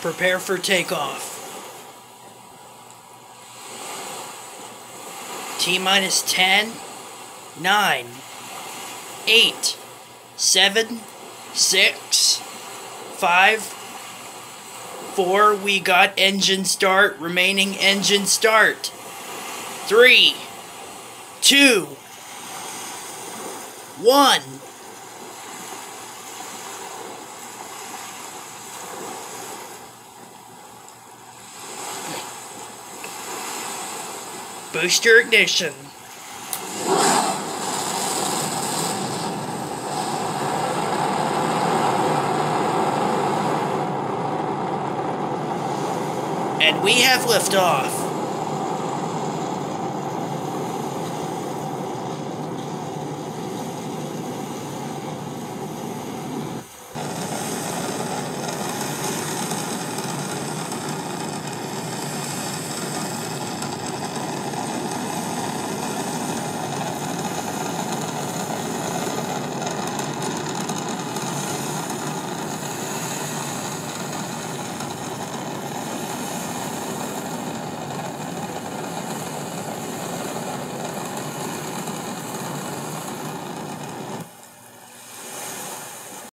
Prepare for takeoff. T minus 10, 9, 8, 7, 6, 5, 4. We got engine start. Remaining engine start. 3, 2, 1. Booster ignition. And we have liftoff.